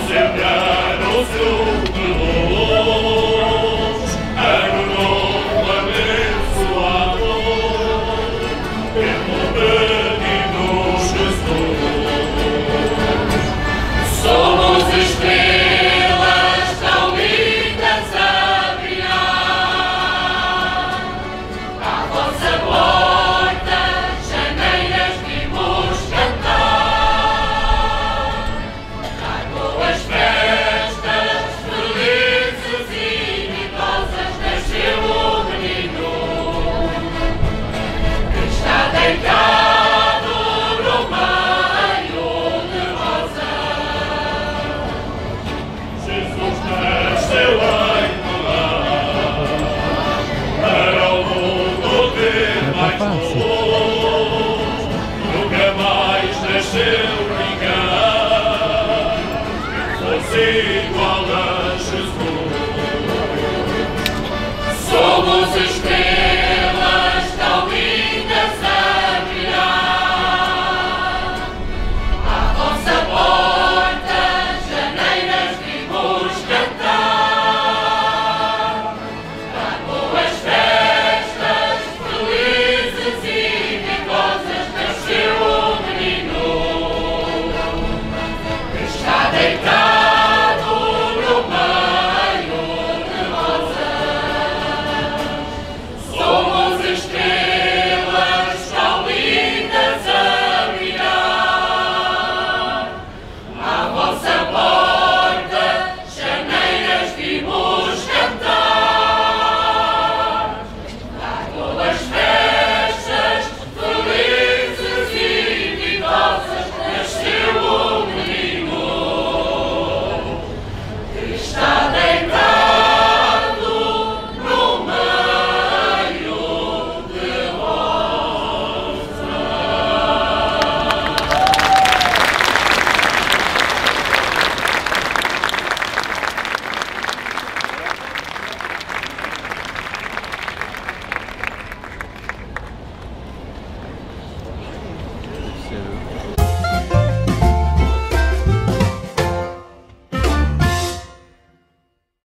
Senhor. Nunca mais nasceu ninguém, fosse igual a Jesus.